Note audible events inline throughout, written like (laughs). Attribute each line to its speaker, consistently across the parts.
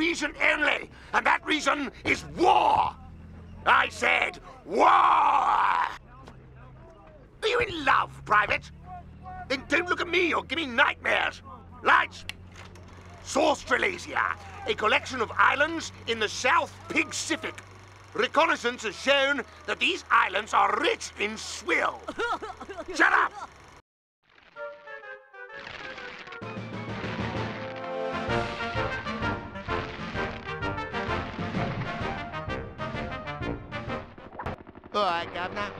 Speaker 1: reason only, and that reason is war. I said war! Are you in love, Private? Then don't look at me or give me nightmares. Lights! Saustralasia, a collection of islands in the South Pacific. Reconnaissance has shown that these islands are rich in swill. (laughs) Shut up!
Speaker 2: All right, Governor.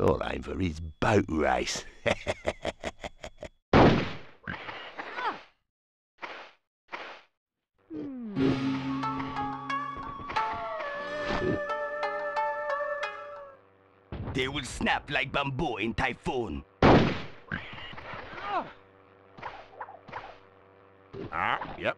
Speaker 1: All aim for his boat race. (laughs)
Speaker 3: snap in typhoon.
Speaker 1: ah, yep.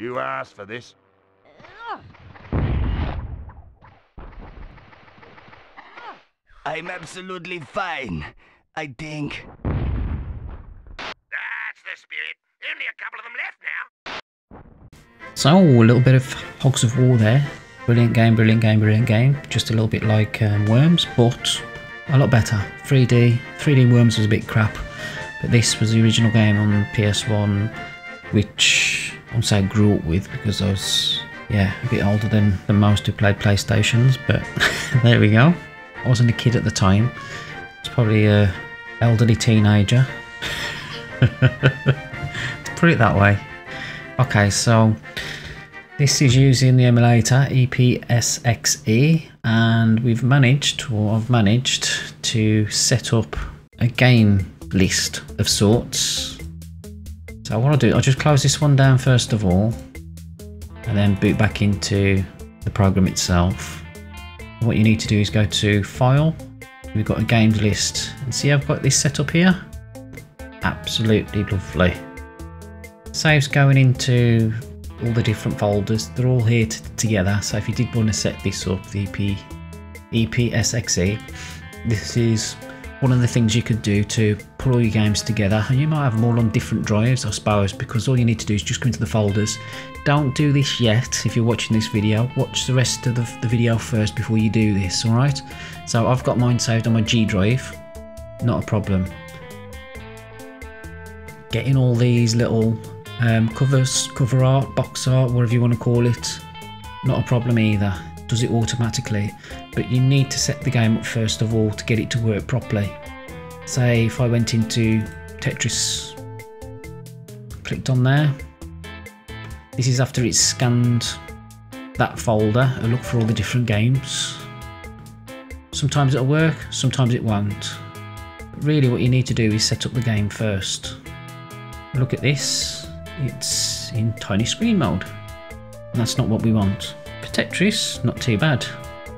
Speaker 1: You asked for this.
Speaker 3: I'm absolutely fine. I think.
Speaker 1: That's the spirit. Only a couple of them left now.
Speaker 4: So a little bit of Hogs of War there. Brilliant game, brilliant game, brilliant game. Just a little bit like um, Worms, but a lot better. 3D, 3D Worms was a bit crap, but this was the original game on PS1, which I'm saying grew up with because I was, yeah, a bit older than, than most who played PlayStations. But (laughs) there we go. I wasn't a kid at the time. It's probably a elderly teenager. (laughs) Put it that way. Okay, so this is using the emulator EPSXE and we've managed, or I've managed to set up a game list of sorts. So what I'll do, I'll just close this one down first of all and then boot back into the program itself. What you need to do is go to File, we've got a games list and see I've got this set up here. Absolutely lovely. Saves going into all the different folders. They're all here together. So if you did want to set this up, the EP, EPSXE, this is one of the things you could do to put all your games together. And you might have them all on different drives, I suppose, because all you need to do is just go into the folders. Don't do this yet if you're watching this video. Watch the rest of the, the video first before you do this, alright? So I've got mine saved on my G drive. Not a problem. Getting all these little um, covers, cover art, box art, whatever you want to call it, not a problem either. Does it automatically, but you need to set the game up first of all to get it to work properly. Say if I went into Tetris, clicked on there. This is after it's scanned that folder and look for all the different games. Sometimes it'll work, sometimes it won't. But really what you need to do is set up the game first. Look at this, it's in tiny screen mode. And that's not what we want. Tetris, not too bad,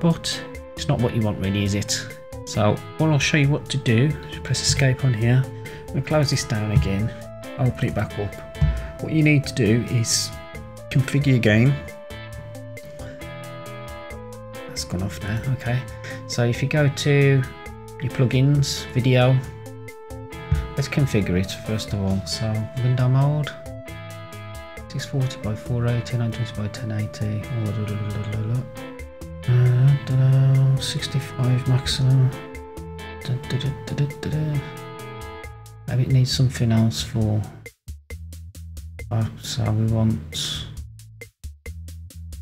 Speaker 4: but it's not what you want really, is it? So what I'll show you what to do, just press escape on here, and close this down again, I'll open it back up. What you need to do is configure your game. That's gone off now, okay. So if you go to your plugins, video, let's configure it first of all. So window mode, 640 by 480, 920 by 1080, oh, uh, 65 maximum. Da, da, da, Maybe it needs something else for. Oh, so we want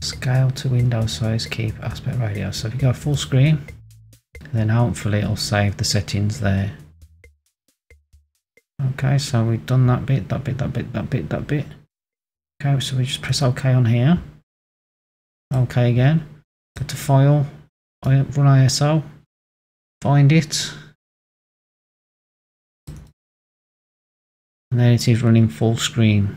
Speaker 4: scale to window size, keep aspect ratio. So if you go full screen, then hopefully it'll save the settings there. Okay, so we've done that bit, that bit, that bit, that bit, that bit. Okay, so we just press OK on here. OK again. Go to File, run ISO, find it. And then it is running full screen.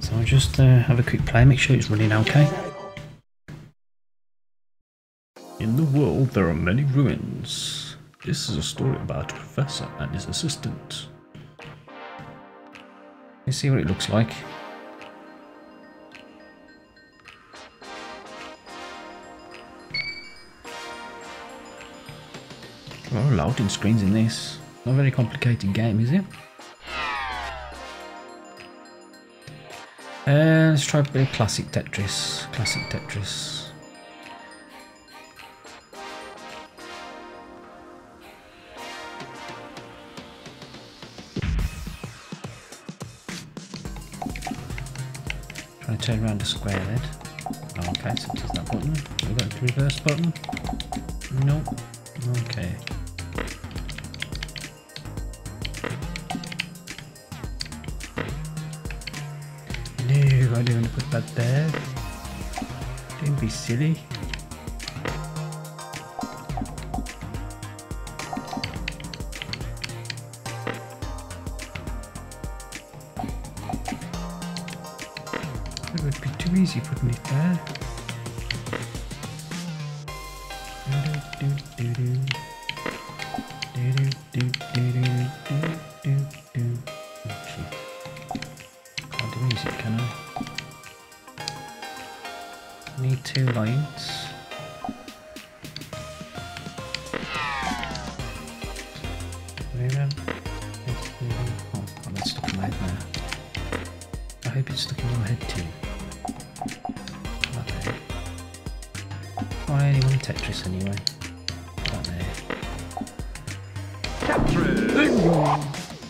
Speaker 4: So I'll just uh, have a quick play, make sure it's running okay. In the world, there are many ruins. This is a story about a professor and his assistant. Let's see what it looks like. A lot of loading screens in this. Not a very complicated game, is it? Uh, let's try a bit of classic Tetris. Classic Tetris. Turn around a square then. Oh, okay, so there's that button. We've got the reverse button. Nope. Okay. No, I don't want to put that there. Don't be silly. Easy putting it there. Can't do music, can I? Need two. I hope it's stuck in your head too. Why anyone Tetris anyway?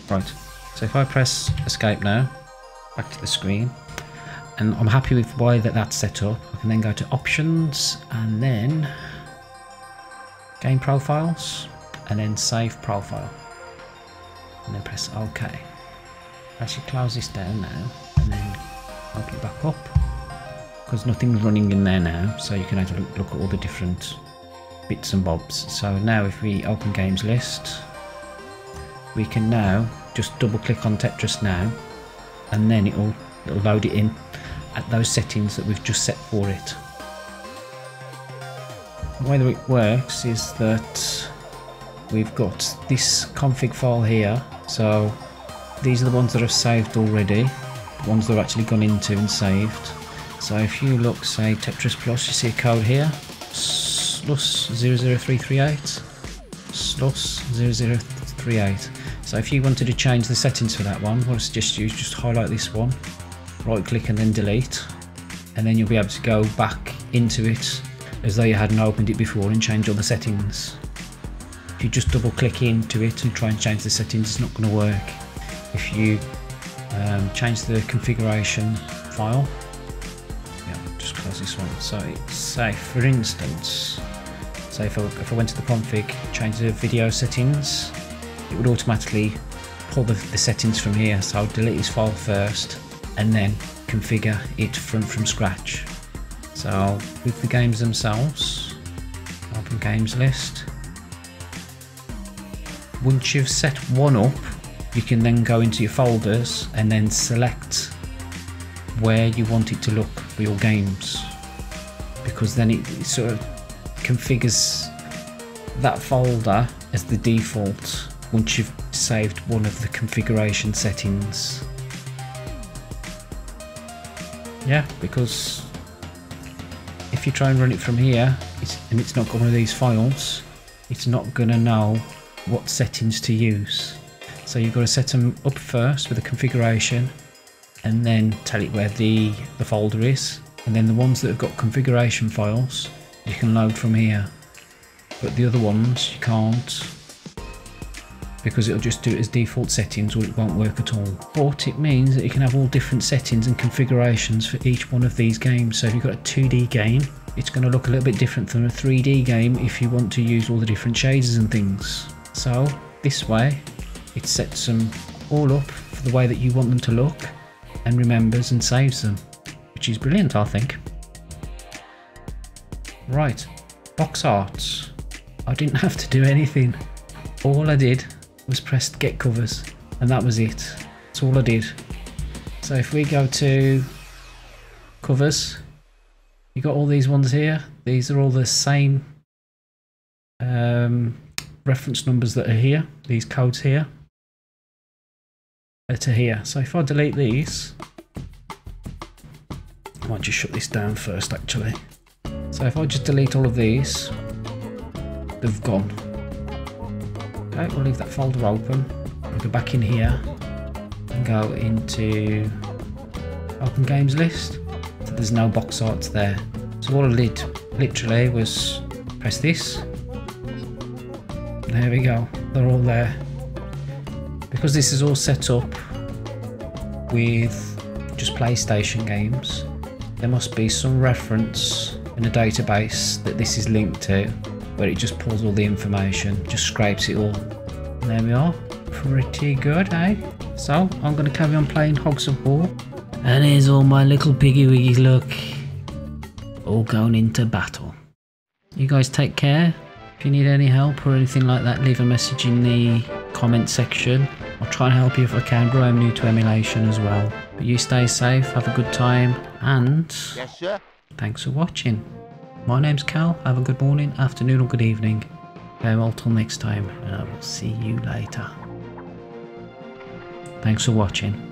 Speaker 4: Right. So if I press escape now, back to the screen, and I'm happy with the way that that's set up, I can then go to options and then game profiles and then save profile and then press OK. I should close this down now and then open it back up because nothing's running in there now so you can have a look, look at all the different bits and bobs. So now if we open games list we can now just double click on Tetris now and then it'll, it'll load it in at those settings that we've just set for it. The way that it works is that we've got this config file here so these are the ones that have saved already the ones that have actually gone into and saved so if you look say Tetris Plus you see a code here. SLUS 00338 SLUS 0038 so if you wanted to change the settings for that one what I suggest you is just highlight this one right click and then delete and then you'll be able to go back into it as though you hadn't opened it before and change all the settings. If you just double click into it and try and change the settings it's not going to work. If you um, change the configuration file yeah just close this one so it's say for instance say if I, if I went to the config change the video settings it would automatically pull the, the settings from here. So I'll delete this file first and then configure it from from scratch. So with the games themselves open games list. Once you've set one up you can then go into your folders and then select where you want it to look for your games because then it, sort of configures that folder as the default once you've saved one of the configuration settings yeah because if you try and run it from here it's, and it's not got one of these files it's not going to know what settings to use. So you've got to set them up first with a configuration and then tell it where the, the folder is. And then the ones that have got configuration files you can load from here. But the other ones you can't. because it'll just do it as default settings or it won't work at all. But it means that you can have all different settings and configurations for each one of these games. So if you've got a 2D game, it's going to look a little bit different than a 3D game if you want to use all the different shaders and things. So this way, it sets them all up for the way that you want them to look and remembers and saves them, which is brilliant, I think. Right, box arts. I didn't (laughs) have to do anything. All I did was press get covers and that was it. That's all I did. So if we go to covers, you got all these ones here. These are all the same um, reference numbers that are here. These codes here Uh, to here. So if I delete these, I might just shut this down first actually. So if I just delete all of these, they've gone. Okay, we'll leave that folder open. We'll go back in here and go into open games list. So there's no box arts there. So all I did literally was press this. There we go, they're all there. Because this is all set up with just PlayStation games, there must be some reference in a database that this is linked to where it just pulls all the information, just scrapes it all. And there we are. Pretty good, eh? So I'm going to carry on playing Hogs of War. And here's all my little piggy wiggies, look. All going into battle. You guys take care. If you need any help or anything like that, leave a message in the comment section. I'll try and help you if I can, bro. I'm new to emulation as well. But you stay safe, have a good time, and
Speaker 2: Yes, sir.
Speaker 4: thanks for watching. My name's Cal. Have a good morning, afternoon, or good evening. Farewell till next time, and I will see you later. Thanks for watching. Thanks for watching.